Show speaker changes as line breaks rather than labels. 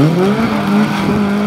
Mm-hmm.